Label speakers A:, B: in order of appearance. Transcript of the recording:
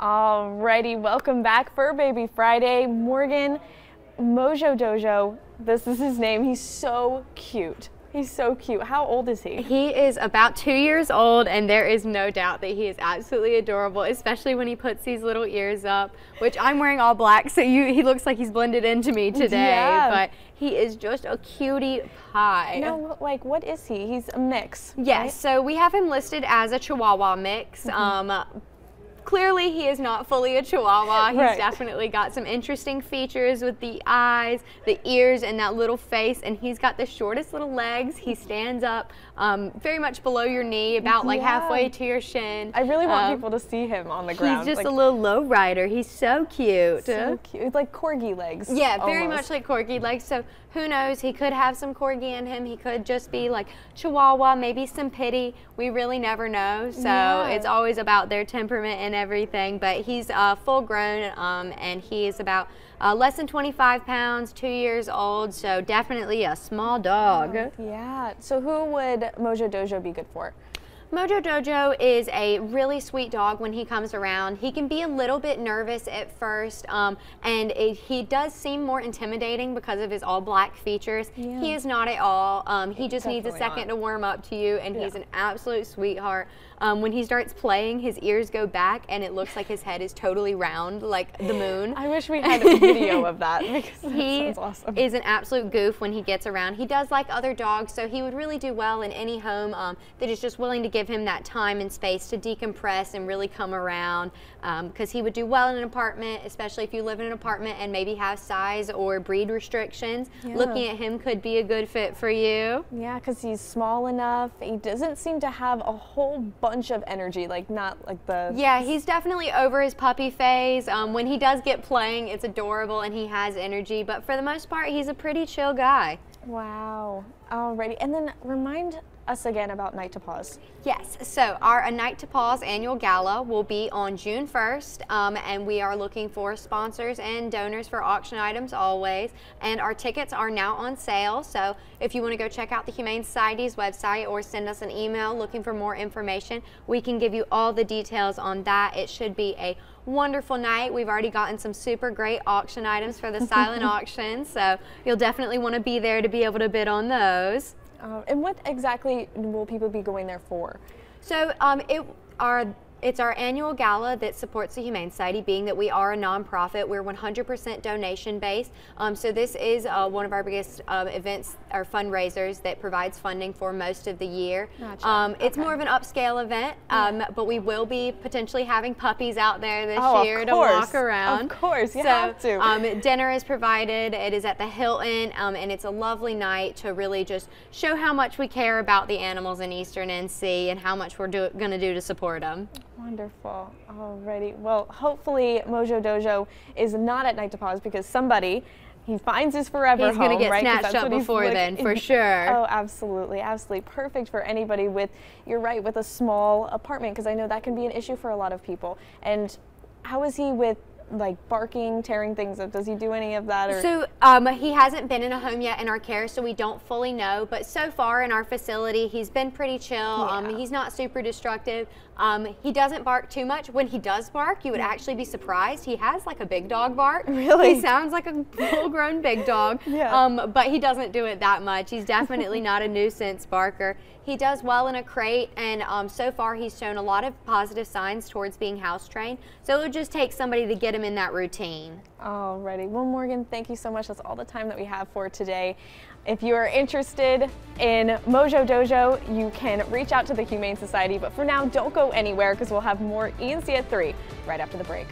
A: Alrighty, welcome back Fur Baby Friday. Morgan, Mojo Dojo, this is his name. He's so cute. He's so cute. How old is he?
B: He is about two years old, and there is no doubt that he is absolutely adorable, especially when he puts these little ears up, which I'm wearing all black, so you, he looks like he's blended into me today. Yeah. But he is just a cutie pie.
A: No, like, what is he? He's a mix.
B: Yes, right? so we have him listed as a Chihuahua mix. Mm -hmm. um, clearly he is not fully a chihuahua. He's right. definitely got some interesting features with the eyes, the ears, and that little face. And he's got the shortest little legs. He stands up um, very much below your knee, about like yeah. halfway to your shin.
A: I really want um, people to see him on the ground.
B: He's just like, a little low rider. He's so cute.
A: So cute. Like corgi legs.
B: Yeah, very almost. much like corgi legs. So who knows? He could have some corgi in him. He could just be like chihuahua, maybe some pity. We really never know. So yeah. it's always about their temperament and everything. But he's uh, full grown um, and he is about uh, less than 25 pounds, two years old, so definitely a small dog.
A: Yeah. So who would Mojo Dojo be good for?
B: Mojo Dojo is a really sweet dog when he comes around. He can be a little bit nervous at first, um, and it, he does seem more intimidating because of his all black features. Yeah. He is not at all. Um, he just Definitely needs a second not. to warm up to you, and yeah. he's an absolute sweetheart. Um, when he starts playing, his ears go back, and it looks like his head is totally round, like the moon.
A: I wish we had a video of that because that
B: he
A: awesome.
B: is an absolute goof when he gets around. He does like other dogs, so he would really do well in any home um, that is just willing to give him that time and space to decompress and really come around because um, he would do well in an apartment, especially if you live in an apartment and maybe have size or breed restrictions. Yeah. Looking at him could be a good fit for you.
A: Yeah, because he's small enough. He doesn't seem to have a whole bunch of energy, like not like the.
B: Yeah, he's definitely over his puppy phase. Um, when he does get playing, it's adorable and he has energy, but for the most part, he's a pretty chill guy.
A: Wow. Alrighty. And then remind us again about Night to Paws.
B: Yes, so our A Night to Paws annual gala will be on June 1st, um, and we are looking for sponsors and donors for auction items always. And our tickets are now on sale, so if you want to go check out the Humane Society's website or send us an email looking for more information, we can give you all the details on that. It should be a wonderful night. We've already gotten some super great auction items for the silent auction, so you'll definitely want to be there to be able to bid on those.
A: Uh, and what exactly will people be going there for?
B: So um, it are it's our annual gala that supports the Humane Society, being that we are a nonprofit. We're 100% donation based. Um, so this is uh, one of our biggest uh, events or fundraisers that provides funding for most of the year. Gotcha. Um, it's okay. more of an upscale event, um, yeah. but we will be potentially having puppies out there this
A: oh,
B: year to walk around.
A: Of course, you so, have to.
B: Um, dinner is provided. It is at the Hilton, um, and it's a lovely night to really just show how much we care about the animals in Eastern NC and how much we're going to do to support them.
A: Wonderful. Alrighty. Well, hopefully Mojo Dojo is not at Night to Paws because somebody he finds his forever
B: he's
A: home.
B: To get
A: right?
B: snatched up before then, for sure.
A: Oh, absolutely, absolutely. Perfect for anybody with, you're right, with a small apartment because I know that can be an issue for a lot of people. And how is he with like barking, tearing things up? Does he do any of that? Or?
B: So um, he hasn't been in a home yet in our care, so we don't fully know. But so far in our facility, he's been pretty chill. Yeah. Um, he's not super destructive. Um, he doesn't bark too much. When he does bark, you would actually be surprised. He has like a big dog bark.
A: Really?
B: He sounds like a full-grown big dog.
A: yeah.
B: Um, but he doesn't do it that much. He's definitely not a nuisance barker. He does well in a crate, and um, so far he's shown a lot of positive signs towards being house trained. So it would just take somebody to get him in that routine.
A: Alrighty. Well, Morgan, thank you so much. That's all the time that we have for today. If you are interested in Mojo Dojo, you can reach out to the Humane Society. But for now, don't go anywhere because we'll have more ENC at 3 right after the break.